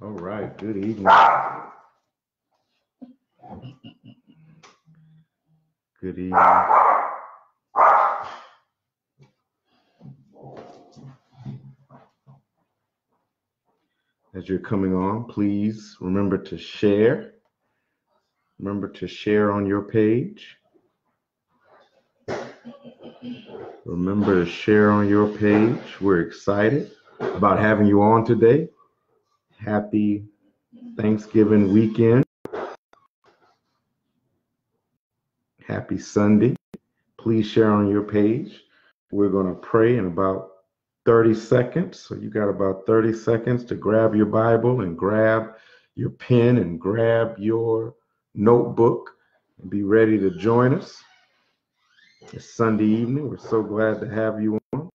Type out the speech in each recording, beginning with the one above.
All right, good evening. Good evening. As you're coming on, please remember to share. Remember to share on your page. Remember to share on your page. We're excited about having you on today. Happy Thanksgiving weekend. Happy Sunday. Please share on your page. We're going to pray in about 30 seconds. So you got about 30 seconds to grab your Bible and grab your pen and grab your notebook and be ready to join us. It's Sunday evening. We're so glad to have you on.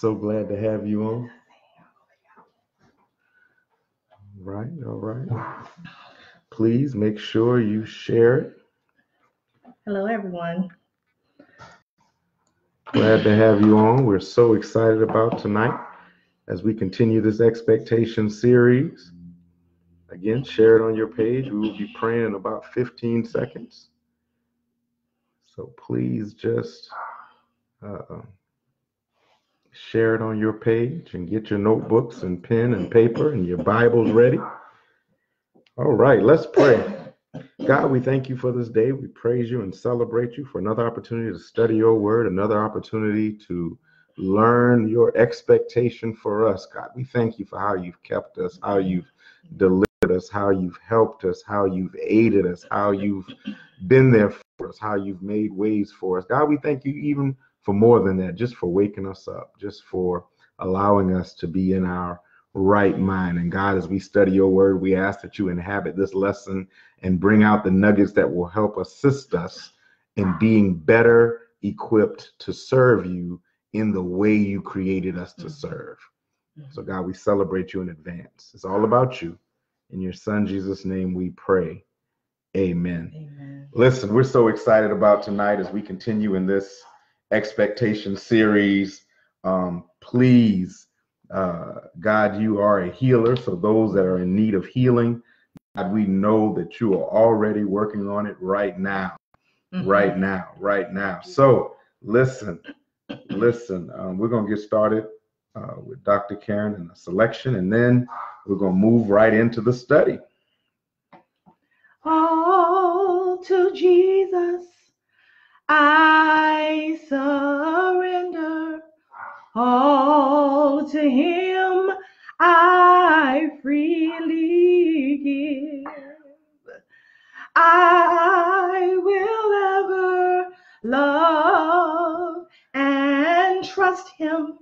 So glad to have you on. Right, all right. Please make sure you share it. Hello, everyone. Glad to have you on. We're so excited about tonight as we continue this expectation series. Again, share it on your page. We will be praying in about 15 seconds. So please just uh, share it on your page and get your notebooks and pen and paper and your Bibles ready. All right, let's pray. God, we thank you for this day. We praise you and celebrate you for another opportunity to study your word, another opportunity to learn your expectation for us, God. We thank you for how you've kept us, how you've delivered us, how you've helped us, how you've aided us, how you've been there for us, how you've made ways for us. God, we thank you even for more than that, just for waking us up, just for allowing us to be in our right mind. And God, as we study your word, we ask that you inhabit this lesson and bring out the nuggets that will help assist us in being better equipped to serve you in the way you created us to mm-hmm. serve. Mm-hmm. So, God, we celebrate you in advance. It's all about you. In your son Jesus' name we pray. Amen. Amen. Listen, we're so excited about tonight as we continue in this expectation series. Um, please, uh, God, you are a healer. So, those that are in need of healing, God, we know that you are already working on it right now, Mhm. right now, right now. So, listen, listen, um, we're going to get started uh, with Dr. Karen and the selection, and then we're going to move right into the study. All to Jesus I surrender. All to Him I freely give. I will ever love and trust Him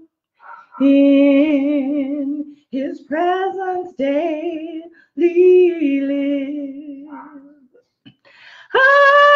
in His presence daily live. I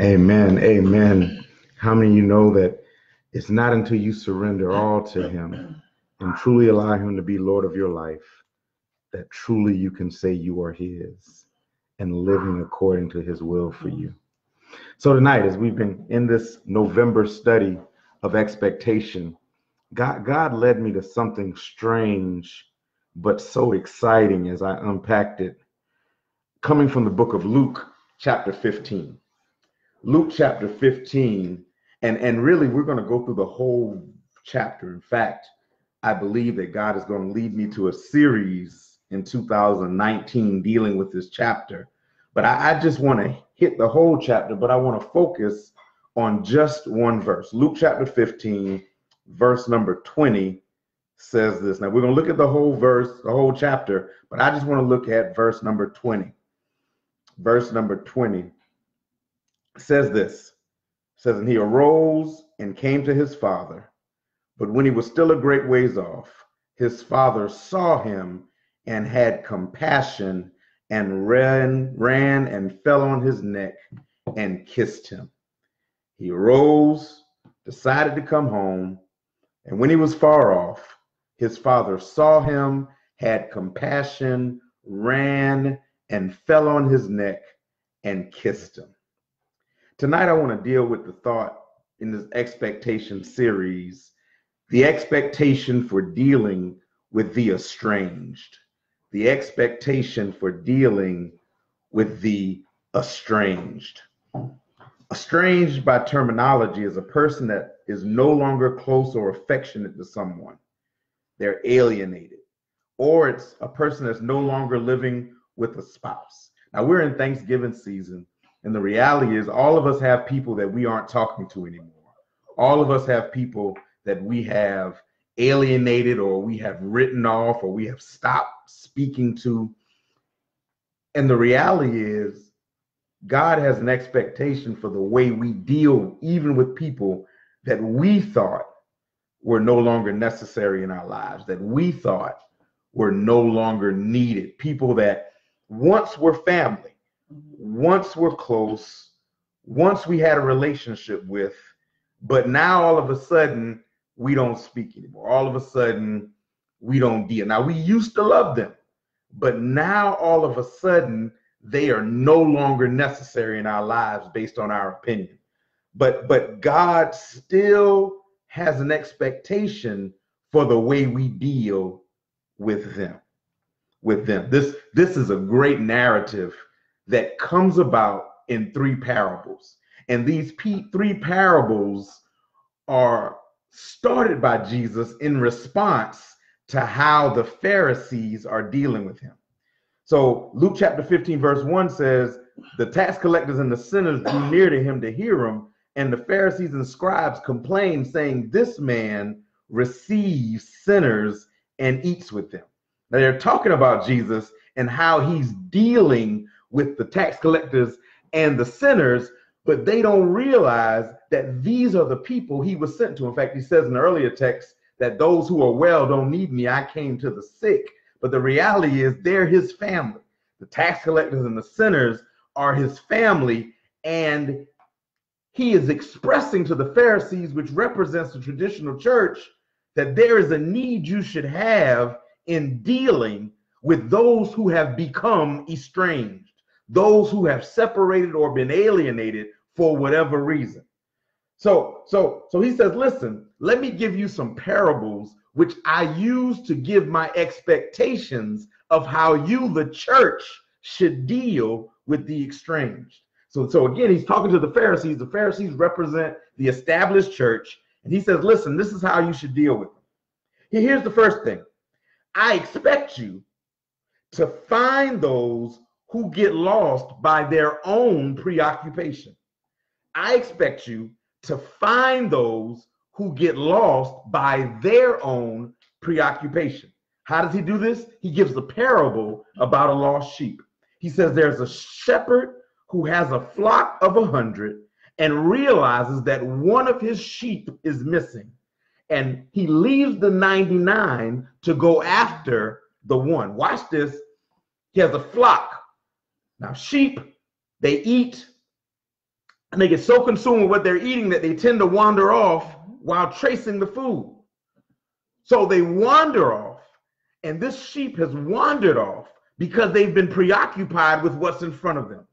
Amen. Amen. How many of you know that it's not until you surrender all to Him and truly allow Him to be Lord of your life that truly you can say you are His and living according to His will for you? So, tonight, as we've been in this November study of expectation, God, God led me to something strange but so exciting as I unpacked it, coming from the book of Luke, chapter 15. Luke chapter 15, and, and really we're going to go through the whole chapter. In fact, I believe that God is going to lead me to a series in 2019 dealing with this chapter. But I, I just want to hit the whole chapter, but I want to focus on just one verse. Luke chapter 15, verse number 20 says this. Now we're going to look at the whole verse, the whole chapter, but I just want to look at verse number 20. Verse number 20 says this says, and he arose and came to his father. But when he was still a great ways off, his father saw him and had compassion and ran, ran and fell on his neck and kissed him. He arose, decided to come home, and when he was far off, his father saw him, had compassion, ran, and fell on his neck and kissed him. Tonight, I want to deal with the thought in this expectation series the expectation for dealing with the estranged. The expectation for dealing with the estranged. Estranged by terminology is a person that is no longer close or affectionate to someone. They're alienated. Or it's a person that's no longer living with a spouse. Now we're in Thanksgiving season, and the reality is all of us have people that we aren't talking to anymore. All of us have people that we have alienated or we have written off or we have stopped speaking to. And the reality is, God has an expectation for the way we deal even with people that we thought were no longer necessary in our lives, that we thought were no longer needed, people that once were family, once we're close, once we had a relationship with, but now all of a sudden we don't speak anymore. All of a sudden we don't deal. Now we used to love them, but now all of a sudden they are no longer necessary in our lives based on our opinion. But but God still has an expectation for the way we deal with them. With them. This this is a great narrative that comes about in three parables. And these three parables are started by Jesus in response to how the Pharisees are dealing with him. So Luke chapter 15, verse 1 says, The tax collectors and the sinners drew near to him to hear him, and the Pharisees and scribes complained, saying, This man receives sinners and eats with them. Now they're talking about Jesus and how he's dealing with the tax collectors and the sinners, but they don't realize that these are the people he was sent to. In fact, he says in the earlier text that those who are well don't need me. I came to the sick. But the reality is, they're his family. The tax collectors and the sinners are his family. And he is expressing to the Pharisees, which represents the traditional church, that there is a need you should have in dealing with those who have become estranged, those who have separated or been alienated for whatever reason. So, so, so he says, listen, let me give you some parables which I use to give my expectations of how you, the church, should deal with the estranged. So, so again, he's talking to the Pharisees. The Pharisees represent the established church, and he says, listen, this is how you should deal with them. Here's the first thing. I expect you to find those who get lost by their own preoccupation. I expect you to find those who get lost by their own preoccupation. How does he do this? He gives a parable about a lost sheep. He says there's a shepherd who has a flock of a hundred and realizes that one of his sheep is missing. And he leaves the 99 to go after the one. Watch this. He has a flock. Now, sheep, they eat and they get so consumed with what they're eating that they tend to wander off while tracing the food. So they wander off, and this sheep has wandered off because they've been preoccupied with what's in front of them.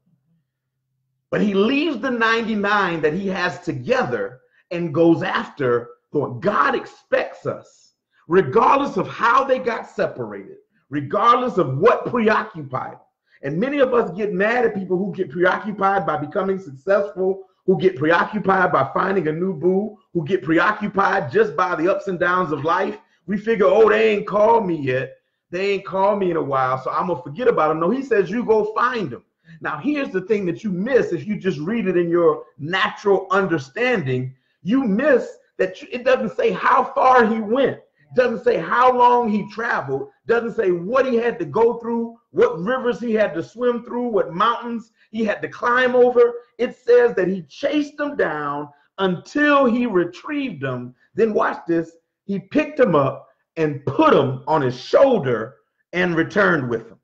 But he leaves the 99 that he has together and goes after what God expects us, regardless of how they got separated, regardless of what preoccupied. And many of us get mad at people who get preoccupied by becoming successful who get preoccupied by finding a new boo, who get preoccupied just by the ups and downs of life. We figure, oh, they ain't called me yet. They ain't called me in a while, so I'm gonna forget about them. No, he says you go find them. Now, here's the thing that you miss if you just read it in your natural understanding. You miss that it doesn't say how far he went. Doesn't say how long he traveled, doesn't say what he had to go through, what rivers he had to swim through, what mountains he had to climb over. It says that he chased them down until he retrieved them. Then watch this. He picked them up and put them on his shoulder and returned with them,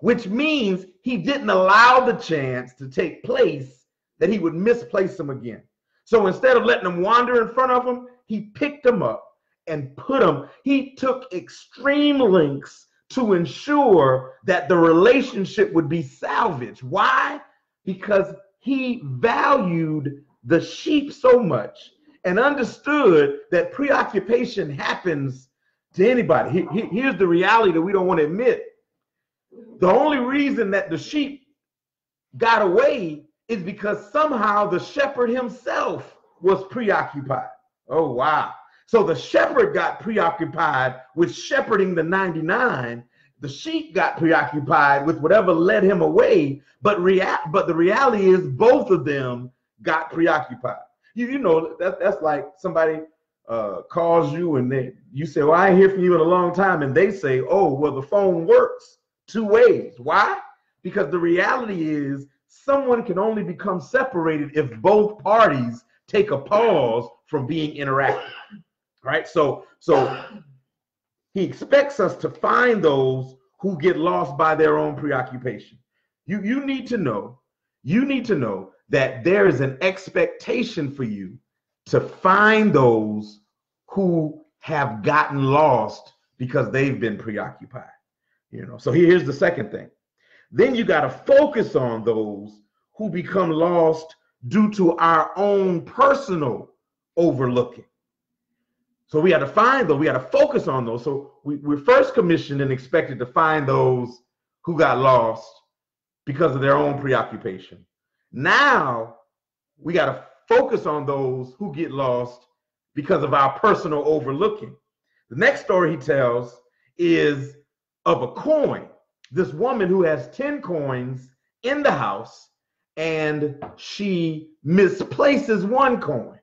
which means he didn't allow the chance to take place that he would misplace them again. So instead of letting them wander in front of him, he picked them up and put them. He took extreme lengths to ensure that the relationship would be salvaged. Why? Because he valued the sheep so much and understood that preoccupation happens to anybody. Here's the reality that we don't want to admit. The only reason that the sheep got away is because somehow the shepherd himself was preoccupied. Oh, wow. So the shepherd got preoccupied with shepherding the 99. The sheep got preoccupied with whatever led him away. But, rea- but the reality is, both of them got preoccupied. You, you know, that, that's like somebody uh, calls you and they you say, Well, I ain't hear from you in a long time. And they say, Oh, well, the phone works two ways. Why? Because the reality is someone can only become separated if both parties take a pause from being interactive. Right? So so he expects us to find those who get lost by their own preoccupation. You you need to know, you need to know that there is an expectation for you to find those who have gotten lost because they've been preoccupied. You know, so here's the second thing. Then you got to focus on those who become lost due to our own personal overlooking. So we had to find those, we had to focus on those. So we, we're first commissioned and expected to find those who got lost because of their own preoccupation. Now we got to focus on those who get lost because of our personal overlooking. The next story he tells is of a coin. This woman who has 10 coins in the house and she misplaces one coin.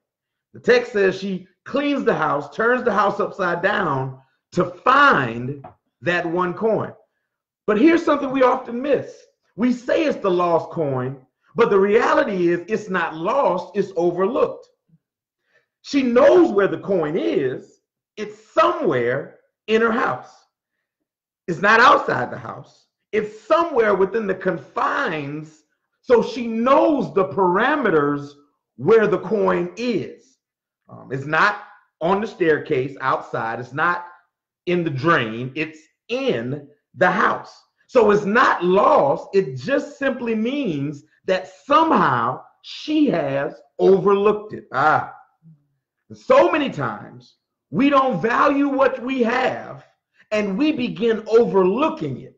The text says she cleans the house, turns the house upside down to find that one coin. But here's something we often miss. We say it's the lost coin, but the reality is it's not lost, it's overlooked. She knows where the coin is, it's somewhere in her house. It's not outside the house, it's somewhere within the confines. So she knows the parameters where the coin is. Um, it's not on the staircase outside, it's not in the drain, it's in the house. So it's not lost, it just simply means that somehow she has overlooked it. Ah, so many times we don't value what we have and we begin overlooking it.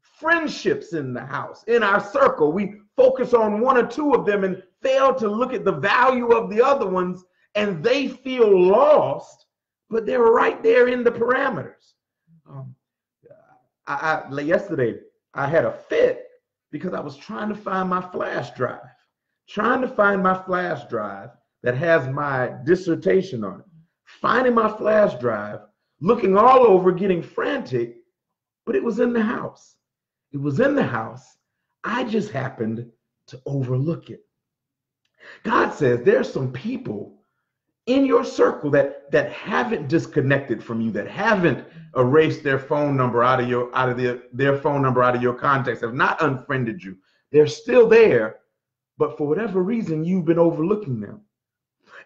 Friendships in the house, in our circle, we focus on one or two of them and fail to look at the value of the other ones, and they feel lost, but they're right there in the parameters. Um, I, I, yesterday, I had a fit because I was trying to find my flash drive, trying to find my flash drive that has my dissertation on it, finding my flash drive, looking all over, getting frantic, but it was in the house. It was in the house. I just happened to overlook it. God says there's some people in your circle that that haven't disconnected from you that haven't erased their phone number out of your out of their, their phone number out of your contacts have not unfriended you. They're still there but for whatever reason you've been overlooking them.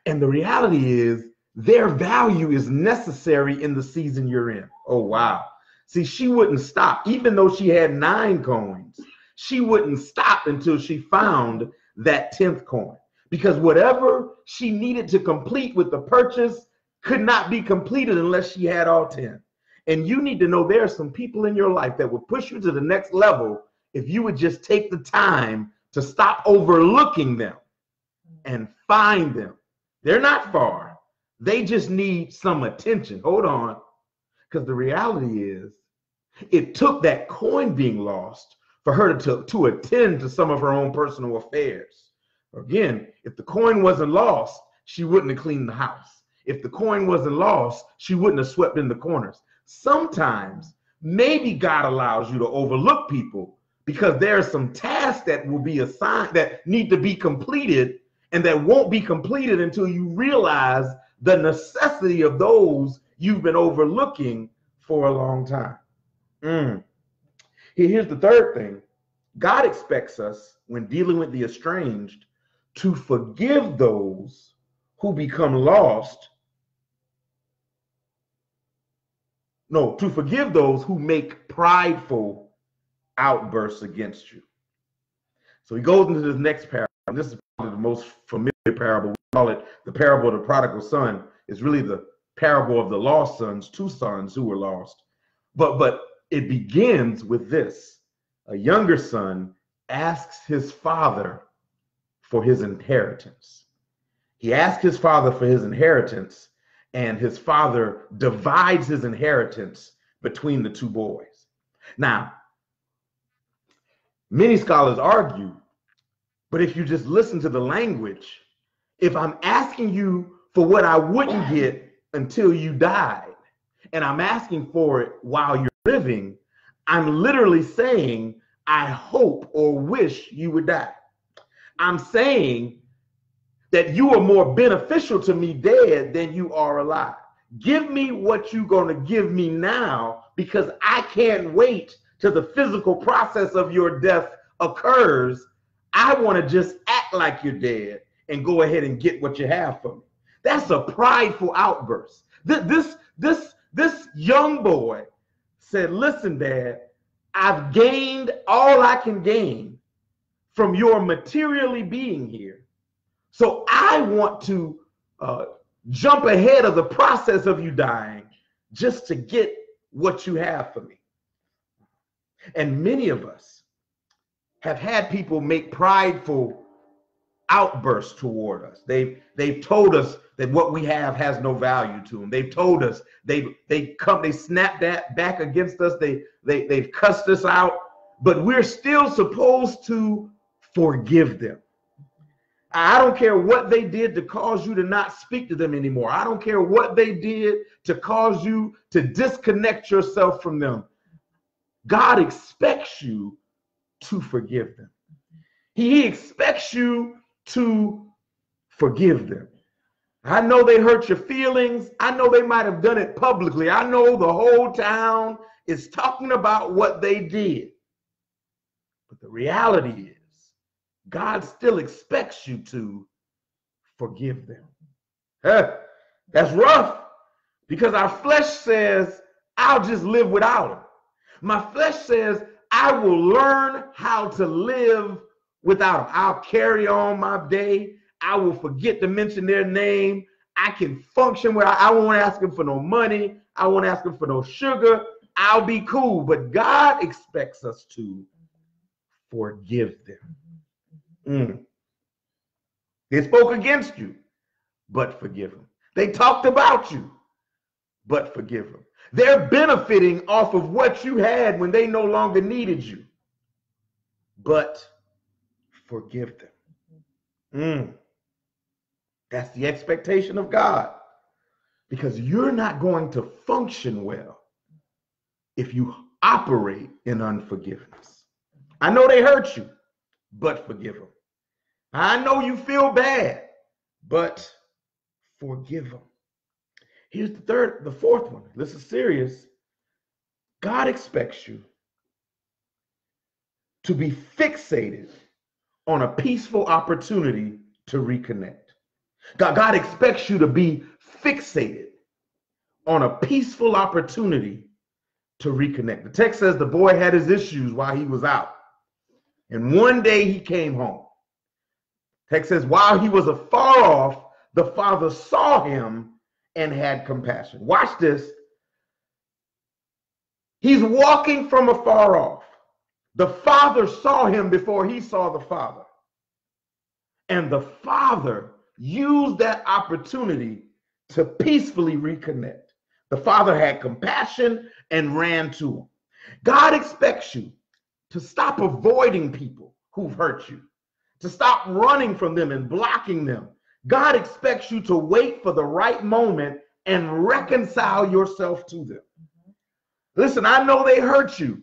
And the reality is their value is necessary in the season you're in. Oh wow. See she wouldn't stop. Even though she had nine coins she wouldn't stop until she found that 10th coin because whatever she needed to complete with the purchase could not be completed unless she had all 10. And you need to know there are some people in your life that will push you to the next level if you would just take the time to stop overlooking them and find them. They're not far, they just need some attention. Hold on. Because the reality is, it took that coin being lost for her to, to attend to some of her own personal affairs. Again, if the coin wasn't lost, she wouldn't have cleaned the house. if the coin wasn't lost, she wouldn't have swept in the corners. Sometimes maybe God allows you to overlook people because there are some tasks that will be assigned that need to be completed and that won't be completed until you realize the necessity of those you've been overlooking for a long time. Mm. Here's the third thing God expects us, when dealing with the estranged, to forgive those who become lost. No, to forgive those who make prideful outbursts against you. So he goes into this next parable. And this is probably the most familiar parable. We call it the parable of the prodigal son. It's really the parable of the lost sons, two sons who were lost. But but it begins with this. A younger son asks his father for his inheritance. He asks his father for his inheritance, and his father divides his inheritance between the two boys. Now, many scholars argue, but if you just listen to the language, if I'm asking you for what I wouldn't get until you died, and I'm asking for it while you're living, I'm literally saying, I hope or wish you would die. I'm saying that you are more beneficial to me dead than you are alive. Give me what you're going to give me now because I can't wait till the physical process of your death occurs. I want to just act like you're dead and go ahead and get what you have for me. That's a prideful outburst. This this this, this young boy said, "Listen, dad, I've gained all I can gain from your materially being here. So I want to uh, jump ahead of the process of you dying just to get what you have for me. And many of us have had people make prideful outbursts toward us. They've they've told us that what we have has no value to them. They've told us they they come they snap that back against us. They they they've cussed us out, but we're still supposed to forgive them. I don't care what they did to cause you to not speak to them anymore. I don't care what they did to cause you to disconnect yourself from them. God expects you to forgive them. He expects you to forgive them. I know they hurt your feelings. I know they might have done it publicly. I know the whole town is talking about what they did. But the reality is, God still expects you to forgive them. That's rough because our flesh says, I'll just live without him. My flesh says, I will learn how to live without him. I'll carry on my day. I will forget to mention their name. I can function where I, I won't ask him for no money. I won't ask him for no sugar. I'll be cool. But God expects us to forgive them. Mm. They spoke against you, but forgive them. They talked about you, but forgive them. They're benefiting off of what you had when they no longer needed you, but forgive them. Mm. That's the expectation of God because you're not going to function well if you operate in unforgiveness. I know they hurt you, but forgive them. I know you feel bad, but forgive them. Here's the third, the fourth one. This is serious. God expects you to be fixated on a peaceful opportunity to reconnect. God, God expects you to be fixated on a peaceful opportunity to reconnect. The text says the boy had his issues while he was out. And one day he came home. Text says, while he was afar off, the father saw him and had compassion. Watch this. He's walking from afar off. The father saw him before he saw the father. And the father used that opportunity to peacefully reconnect. The father had compassion and ran to him. God expects you to stop avoiding people who've hurt you, to stop running from them and blocking them. God expects you to wait for the right moment and reconcile yourself to them. Listen, I know they hurt you.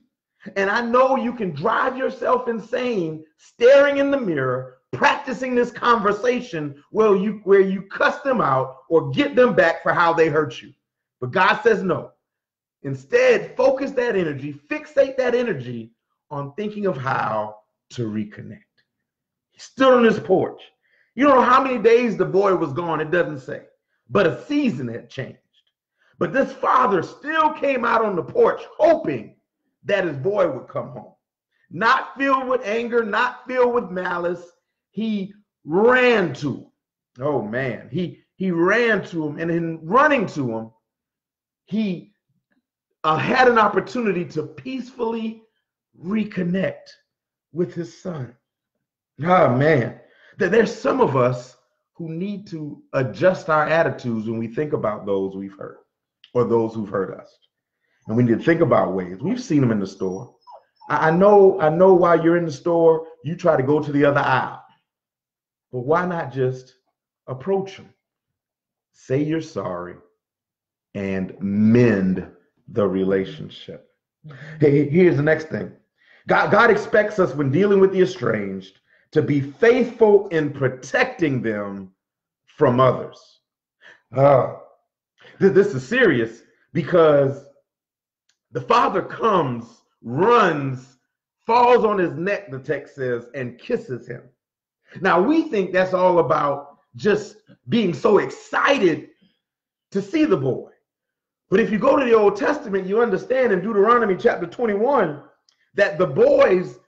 And I know you can drive yourself insane staring in the mirror, practicing this conversation where you where you cuss them out or get them back for how they hurt you. But God says no. Instead, focus that energy, fixate that energy on thinking of how to reconnect. Stood on his porch. You don't know how many days the boy was gone, it doesn't say, but a season had changed. But this father still came out on the porch hoping that his boy would come home. Not filled with anger, not filled with malice. He ran to him. Oh man, he he ran to him, and in running to him, he uh, had an opportunity to peacefully reconnect with his son. Oh man, that there's some of us who need to adjust our attitudes when we think about those we've hurt or those who've hurt us. And we need to think about ways. We've seen them in the store. I, I know, I know while you're in the store, you try to go to the other aisle. But why not just approach them? Say you're sorry and mend the relationship. Mm-hmm. Hey, here's the next thing. God, God expects us when dealing with the estranged to be faithful in protecting them from others. Uh, this is serious because the father comes, runs, falls on his neck, the text says, and kisses him. Now, we think that's all about just being so excited to see the boy. But if you go to the Old Testament, you understand in Deuteronomy chapter 21 that the boys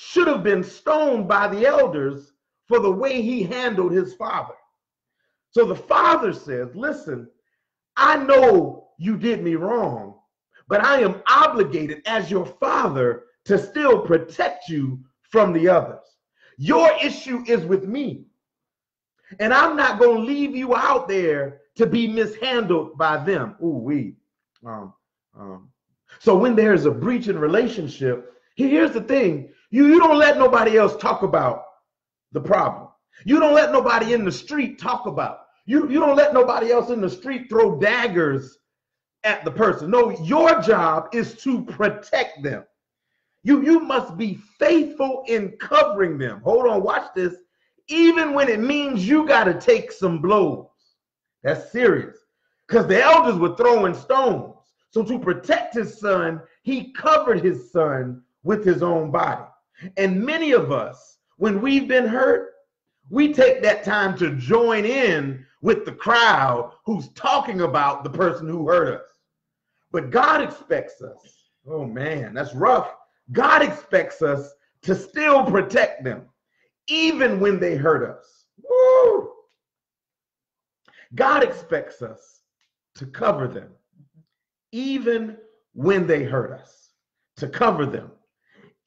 should have been stoned by the elders for the way he handled his father. So the father says, Listen, I know you did me wrong, but I am obligated as your father to still protect you from the others. Your issue is with me. And I'm not going to leave you out there to be mishandled by them. Ooh, we. Um, um. So when there's a breach in relationship, here's the thing: you you don't let nobody else talk about the problem. You don't let nobody in the street talk about. You you don't let nobody else in the street throw daggers at the person. No, your job is to protect them. You you must be faithful in covering them. Hold on, watch this. Even when it means you got to take some blows. That's serious. Because the elders were throwing stones. So to protect his son, he covered his son with his own body. And many of us, when we've been hurt, we take that time to join in with the crowd who's talking about the person who hurt us. But God expects us, oh man, that's rough. God expects us to still protect them, even when they hurt us. Woo! God expects us to cover them, even when they hurt us, to cover them,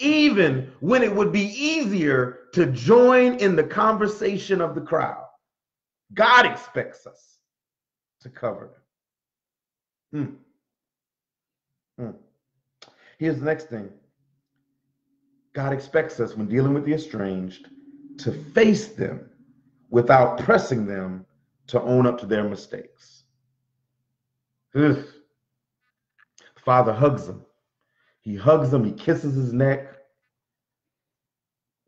even when it would be easier to join in the conversation of the crowd. God expects us to cover them. Hmm. Hmm. Here's the next thing God expects us, when dealing with the estranged, to face them without pressing them to own up to their mistakes. Ugh. Father hugs him. He hugs him, he kisses his neck.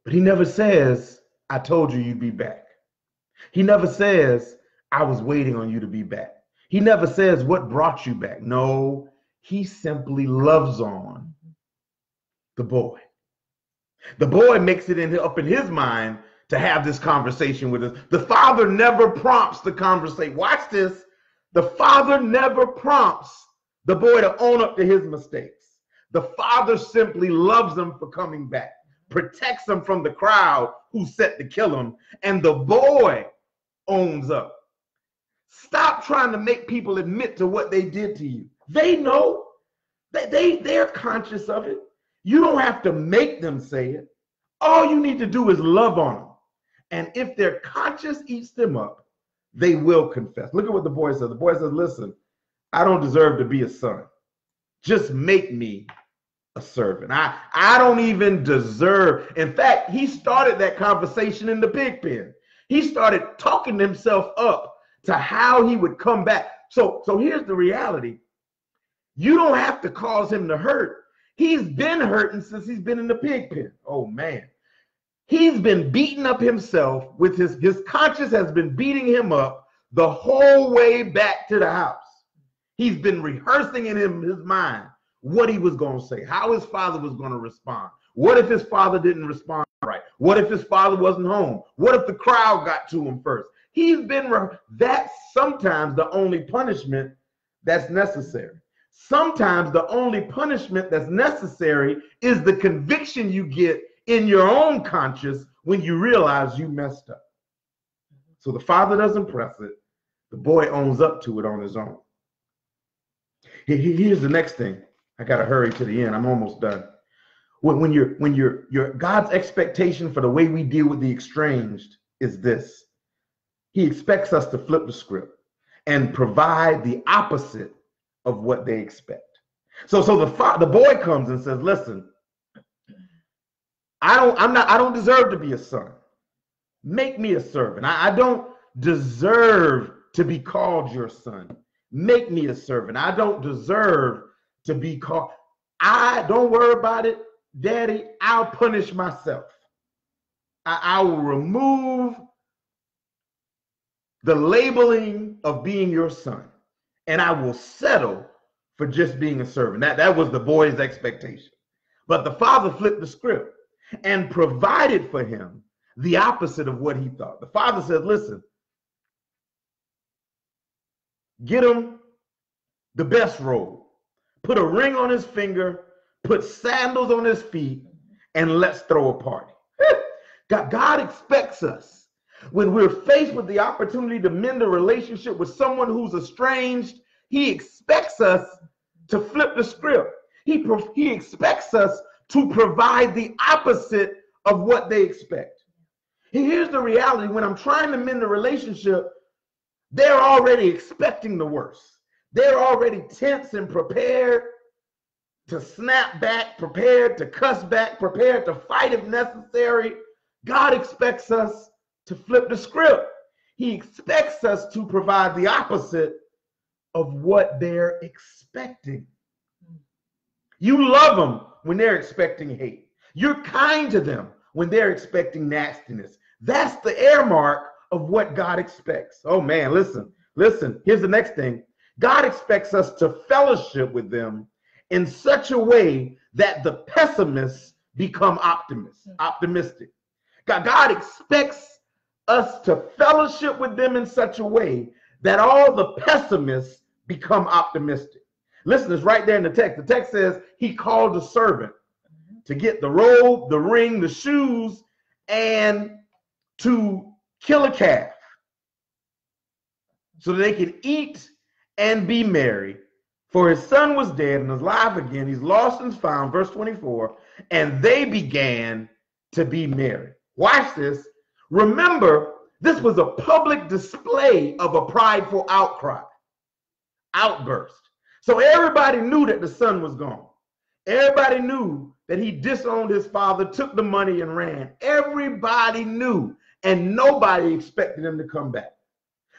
But he never says, I told you you'd be back. He never says, I was waiting on you to be back. He never says, What brought you back? No, he simply loves on the boy. The boy makes it in, up in his mind to have this conversation with us. The father never prompts the conversation. Watch this. The father never prompts the boy to own up to his mistakes. The father simply loves him for coming back, protects him from the crowd who set to kill him, and the boy owns up. Stop trying to make people admit to what they did to you. They know. They, they, they're conscious of it. You don't have to make them say it. All you need to do is love on them. And if their conscience eats them up, they will confess. Look at what the boy says. The boy says, Listen, I don't deserve to be a son. Just make me a servant. I, I don't even deserve. In fact, he started that conversation in the pig pen. He started talking himself up to how he would come back. So, so here's the reality. You don't have to cause him to hurt. He's been hurting since he's been in the pig pen. Oh man. He's been beating up himself with his his conscience has been beating him up the whole way back to the house. He's been rehearsing in him his mind what he was going to say, how his father was going to respond. What if his father didn't respond right? What if his father wasn't home? What if the crowd got to him first? He's been re- that's sometimes the only punishment that's necessary. Sometimes the only punishment that's necessary is the conviction you get in your own conscience when you realize you messed up. So the father doesn't press it, the boy owns up to it on his own. Here's the next thing. I gotta hurry to the end. I'm almost done. When, when you're when you're your God's expectation for the way we deal with the estranged is this. He expects us to flip the script and provide the opposite of what they expect. So so the fa- the boy comes and says, "Listen, I don't I'm not I don't deserve to be a son. Make me a servant. I, I don't deserve to be called your son. Make me a servant. I don't deserve to be called. I don't worry about it, Daddy. I'll punish myself. I, I will remove the labeling of being your son, and I will settle for just being a servant. That, that was the boy's expectation. But the father flipped the script and provided for him the opposite of what he thought. The father said, Listen, get him the best robe, put a ring on his finger, put sandals on his feet, and let's throw a party. God, expects us when we're faced with the opportunity to mend a relationship with someone who's estranged, he expects us to flip the script. He, he expects us to provide the opposite of what they expect. Here's the reality when I'm trying to mend a relationship, they're already expecting the worst. They're already tense and prepared to snap back, prepared to cuss back, prepared to fight if necessary. God expects us to flip the script. He expects us to provide the opposite of what they're expecting. You love them when they're expecting hate. You're kind to them when they're expecting nastiness. That's the air mark of what God expects. Oh man, listen, listen. Here's the next thing God expects us to fellowship with them in such a way that the pessimists become optimists, mm. optimistic. God, God expects us to fellowship with them in such a way that all the pessimists become optimistic. Listen, it's right there in the text. The text says he called a servant mm-hmm. to get the robe, the ring, the shoes, and to kill a calf so that they could eat and be merry. For his son was dead and is alive again. He's lost and found. Verse 24. And they began to be merry. Watch this. Remember, this was a public display of a prideful outcry, outburst. So everybody knew that the son was gone. Everybody knew that he disowned his father, took the money, and ran. Everybody knew, and nobody expected him to come back.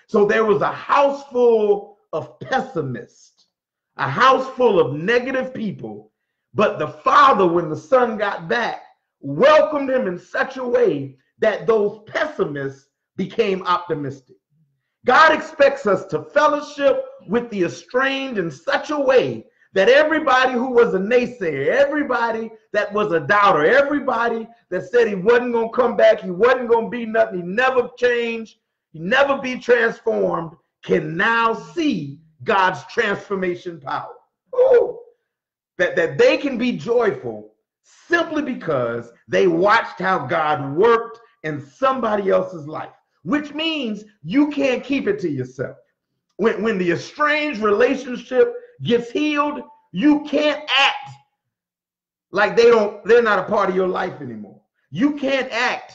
So there was a house full of pessimists, a house full of negative people. But the father, when the son got back, welcomed him in such a way that those pessimists became optimistic. God expects us to fellowship with the estranged in such a way that everybody who was a naysayer, everybody that was a doubter, everybody that said he wasn't going to come back, he wasn't going to be nothing, he never changed, he never be transformed, can now see God's transformation power. Ooh. That, that they can be joyful simply because they watched how God worked in somebody else's life, which means you can't keep it to yourself. When, when the estranged relationship gets healed, you can't act like they don't, they're not a part of your life anymore. You can't act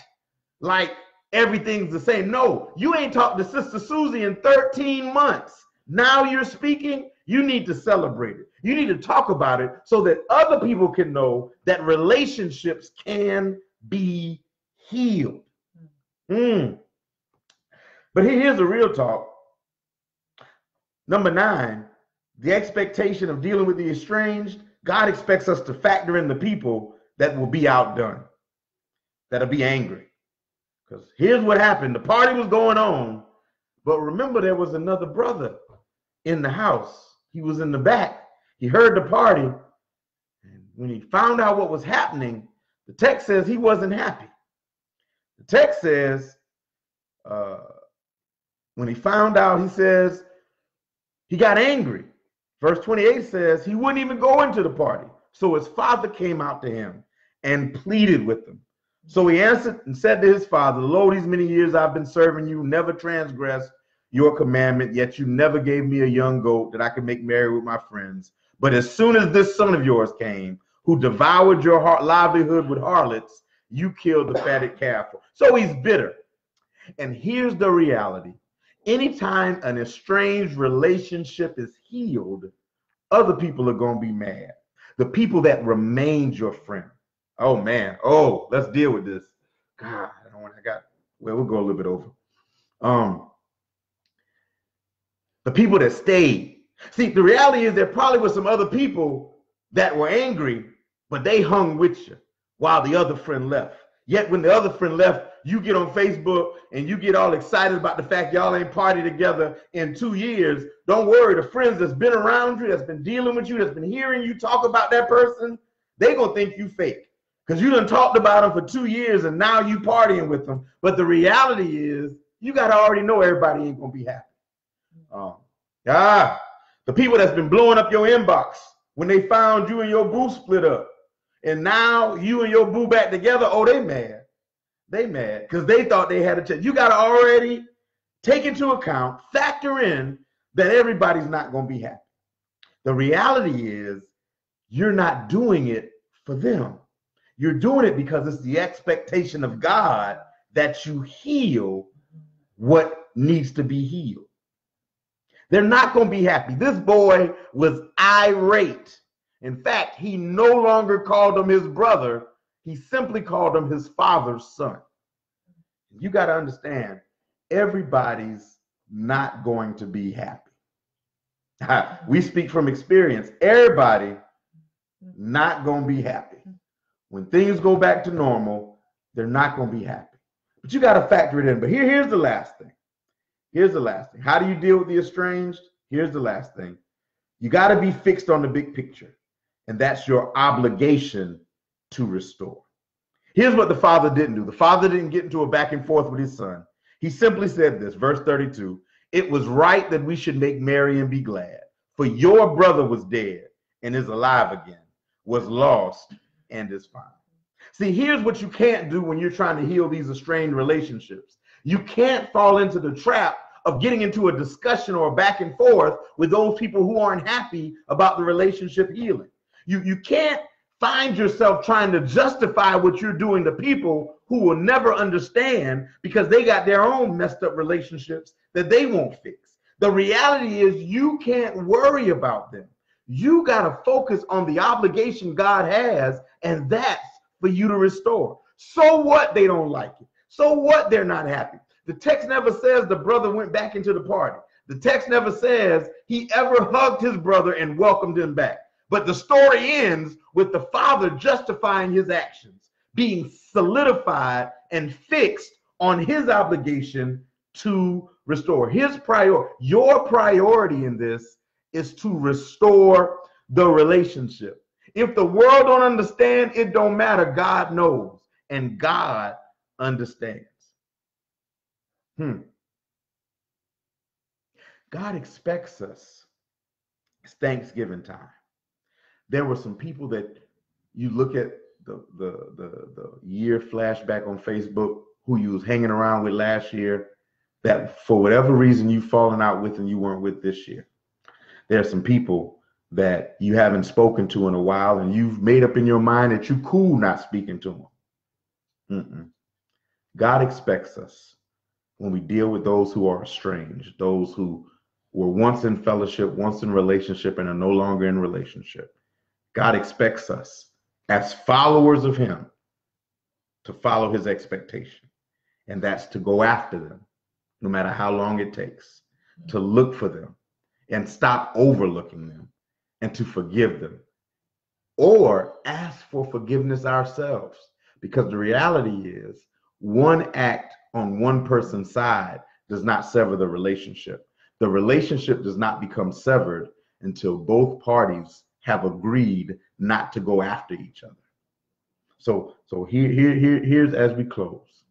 like everything's the same. No, you ain't talked to Sister Susie in 13 months. Now you're speaking, you need to celebrate it. You need to talk about it so that other people can know that relationships can be healed. Mm. But here's the real talk. Number nine, the expectation of dealing with the estranged. God expects us to factor in the people that will be outdone, that'll be angry. Because here's what happened the party was going on, but remember, there was another brother in the house. He was in the back. He heard the party. And when he found out what was happening, the text says he wasn't happy. The text says, uh, when he found out, he says, he got angry. Verse 28 says he wouldn't even go into the party. So his father came out to him and pleaded with him. So he answered and said to his father, Lo, these many years I've been serving you, never transgressed your commandment, yet you never gave me a young goat that I could make merry with my friends. But as soon as this son of yours came, who devoured your heart, livelihood with harlots, you killed the fatted calf. So he's bitter. And here's the reality anytime an estranged relationship is healed, other people are going to be mad. The people that remained your friend. Oh man. Oh, let's deal with this. God, I don't want I got well, we'll go a little bit over. Um the people that stayed. See, the reality is there probably were some other people that were angry, but they hung with you while the other friend left. Yet when the other friend left, you get on Facebook and you get all excited about the fact y'all ain't party together in two years. Don't worry, the friends that's been around you, that's been dealing with you, that's been hearing you talk about that person, they gonna think you fake. Because you done talked about them for two years and now you partying with them. But the reality is you gotta already know everybody ain't gonna be happy. Um, ah, the people that's been blowing up your inbox when they found you and your boo split up. And now you and your boo back together, oh, they mad. They mad because they thought they had a chance. You got to already take into account, factor in that everybody's not to be happy. The reality is you're not doing it for them. You're doing it because it's the expectation of God that you heal what needs to be healed. They're not going to be happy. This boy was irate. In fact, he no longer called him his brother, he simply called him his father's son. You got to understand, everybody's not going to be happy. we speak from experience. Everybody not going to be happy. When things go back to normal, they're not going to be happy. But you got to factor it in. But here, here's the last thing. Here's the last thing. How do you deal with the estranged? Here's the last thing. You got to be fixed on the big picture, and that's your obligation to restore. Here's what the father didn't do the father didn't get into a back and forth with his son. He simply said this, verse 32 It was right that we should make merry and be glad, for your brother was dead and is alive again, was lost and is fine. See, here's what you can't do when you're trying to heal these estranged relationships. You can't fall into the trap of getting into a discussion or a back and forth with those people who aren't happy about the relationship healing. You, you can't find yourself trying to justify what you're doing to people who will never understand because they got their own messed up relationships that they won't fix. The reality is you can't worry about them. You got to focus on the obligation God has, and that's for you to restore. So what they don't like it. So what they're not happy. The text never says the brother went back into the party. The text never says he ever hugged his brother and welcomed him back. But the story ends with the father justifying his actions, being solidified and fixed on his obligation to restore. His prior, your priority in this is to restore the relationship. If the world don't understand, it don't matter. God knows, and God understands. Hmm. God expects us. It's Thanksgiving time. There were some people that you look at the, the the the year flashback on Facebook who you was hanging around with last year that for whatever reason you've fallen out with and you weren't with this year. There are some people that you haven't spoken to in a while and you've made up in your mind that you cool not speaking to them. Mm-mm. God expects us when we deal with those who are estranged, those who were once in fellowship, once in relationship, and are no longer in relationship. God expects us as followers of Him to follow His expectation, and that's to go after them no matter how long it takes, to look for them and stop overlooking them and to forgive them or ask for forgiveness ourselves. Because the reality is, one act on one person's side does not sever the relationship. The relationship does not become severed until both parties have agreed not to go after each other. So, so here, here, here, here's as we close.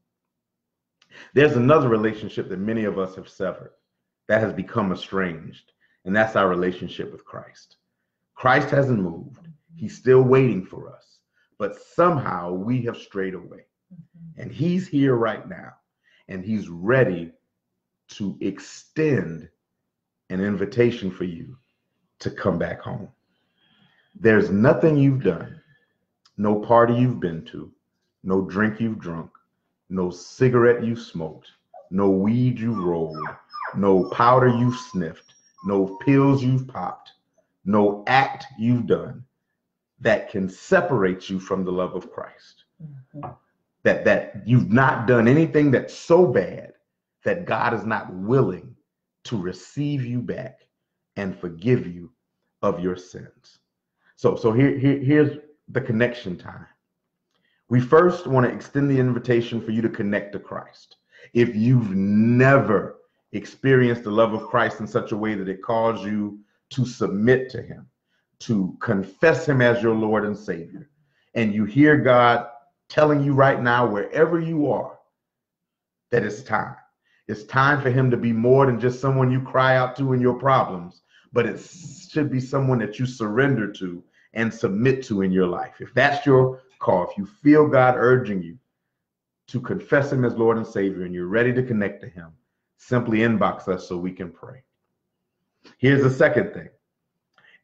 There's another relationship that many of us have severed that has become estranged, and that's our relationship with Christ. Christ hasn't moved. He's still waiting for us, but somehow we have strayed away. Mm-hmm. And he's here right now, and he's ready to extend an invitation for you to come back home. There's nothing you've done, no party you've been to, no drink you've drunk, no cigarette you've smoked, no weed you've rolled, no powder you've sniffed, no pills you've popped, no act you've done that can separate you from the love of Christ. Mhm. That that you've not done anything that's so bad that God is not willing to receive you back and forgive you of your sins. So so here, here here's the connection time. We first want to extend the invitation for you to connect to Christ. If you've never experienced the love of Christ in such a way that it calls you to submit to him, to confess him as your Lord and Savior, and you hear God telling you right now, wherever you are, that it's time. It's time for him to be more than just someone you cry out to in your problems, but it should be someone that you surrender to and submit to in your life. If that's your call, if you feel God urging you to confess him as Lord and Savior and you're ready to connect to him, simply inbox us so we can pray. Here's the second thing.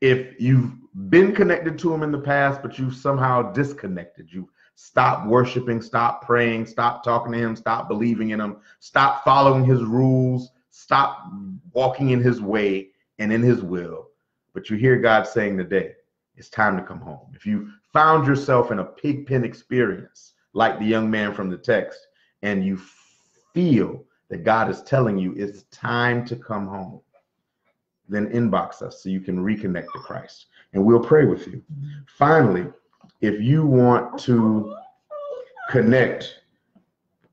If you've been connected to him in the past, but you've somehow disconnected, you've stopped worshiping, stopped praying, stopped talking to him, stopped believing in him, stopped following his rules, stopped walking in his way and in his will, but you hear God saying today, it's time to come home. If you found yourself in a pig pen experience, like the young man from the text, and you feel that God is telling you it's time to come home, then inbox us so you can reconnect to Christ and we'll pray with you. Finally, if you want to connect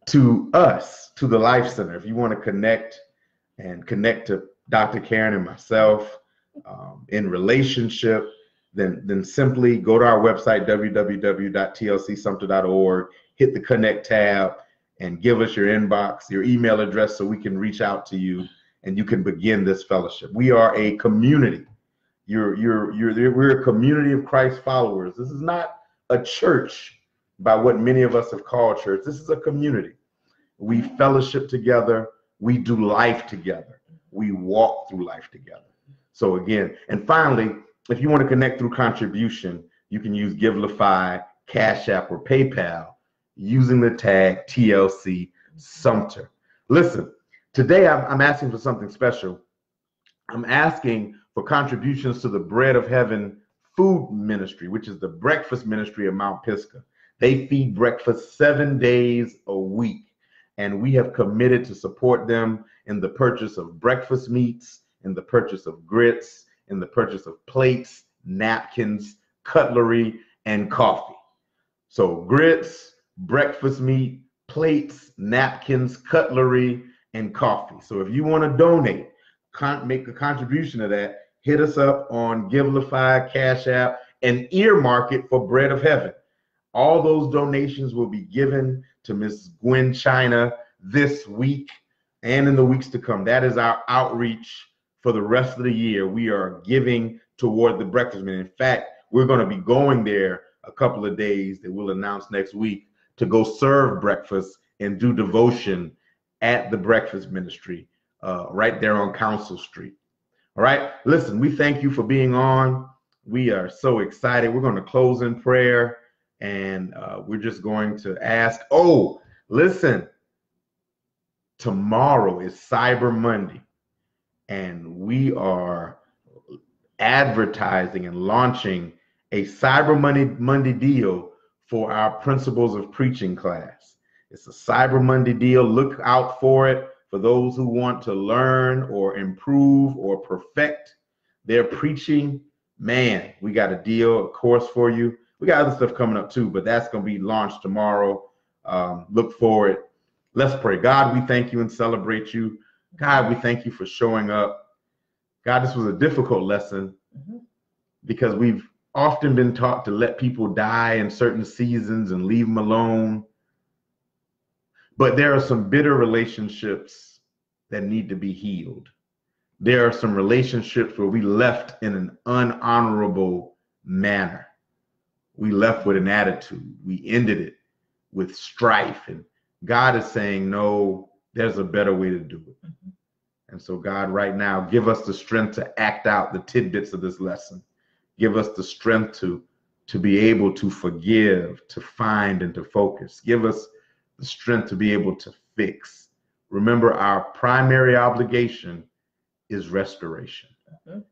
to us, to the Life Center, if you want to connect and connect to Dr. Karen and myself um, in relationship, then, then simply go to our website, www.tlcsumter.org, hit the connect tab, and give us your inbox, your email address so we can reach out to you and you can begin this fellowship. We are a community. You're, you're, you're, we're a community of Christ followers. This is not a church by what many of us have called church. This is a community. We fellowship together. We do life together. We walk through life together. So again, and finally, if you want to connect through contribution, you can use GiveLify, Cash App, or PayPal using the tag TLC Sumter. Listen, today I'm, I'm asking for something special. I'm asking for contributions to the Bread of Heaven food ministry, which is the breakfast ministry of Mount Pisgah. They feed breakfast seven days a week, and we have committed to support them in the purchase of breakfast meats, in the purchase of grits, in the purchase of plates, napkins, cutlery, and coffee. So, grits, breakfast meat, plates, napkins, cutlery, and coffee. So, if you want to donate, con- make a contribution to that, hit us up on GiveLify, Cash App, and earmark it for Bread of Heaven. All those donations will be given to Miss Gwen China this week and in the weeks to come. That is our outreach for the rest of the year. We are giving toward the breakfast meal. In fact, we're going to be going there a couple of days that we'll announce next week to go serve breakfast and do devotion at the breakfast ministry uh, right there on Council Street. All right. Listen, we thank you for being on. We are so excited. We're going to close in prayer and uh, we're just going to ask. Oh, listen, tomorrow is Cyber Monday, and we are advertising and launching a Cyber Monday, Monday deal for our Principles of Preaching class. It's a Cyber Monday deal. Look out for it. for those who want to learn or improve or perfect their preaching. Man, we got a deal, a course for you. We got other stuff coming up too, but that's going to be launched tomorrow. Um, look forward. Let's pray. God, we thank you and celebrate you. God, we thank you for showing up. God, this was a difficult lesson Mhm. because we've often been taught to let people die in certain seasons and leave them alone. But there are some bitter relationships that need to be healed. There are some relationships where we left in an unhonorable manner. We left with an attitude. We ended it with strife. And God is saying, no, there's a better way to do it. Mhm. And so, God, right now, give us the strength to act out the tidbits of this lesson. Give us the strength to, to be able to forgive, to find, and to focus. Give us the strength to be able to fix. Remember, our primary obligation is restoration. Mhm.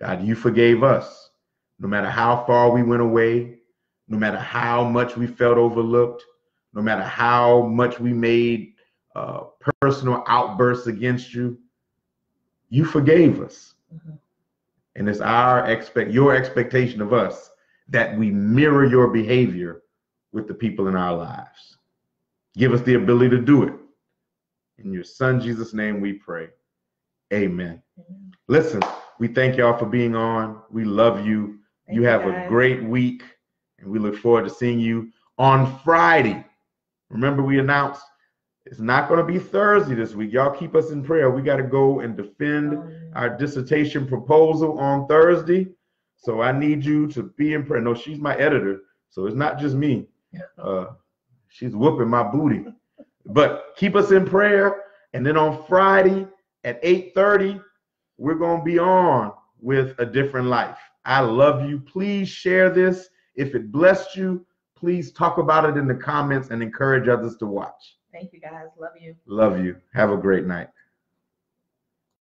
God, you forgave us. No matter how far we went away, no matter how much we felt overlooked, no matter how much we made uh, personal outbursts against you, you forgave us. Mhm. And it's our expect your expectation of us that we mirror your behavior with the people in our lives. Give us the ability to do it. In your son Jesus' name we pray. Amen. Amen. Listen, we thank y'all for being on. We love you. Thank you have a great week, and we look forward to seeing you on Friday. Remember, we announced it's not going to be Thursday this week. Y'all keep us in prayer. We got to go and defend our dissertation proposal on Thursday. So I need you to be in prayer. No, she's my editor, so it's not just me. Uh, she's whooping my booty. But keep us in prayer. And then on Friday at 8:30, we're gonna be on with a different life. I love you. Please share this. If it blessed you, please talk about it in the comments and encourage others to watch. Thank you guys. Love you. Love you. Have a great night.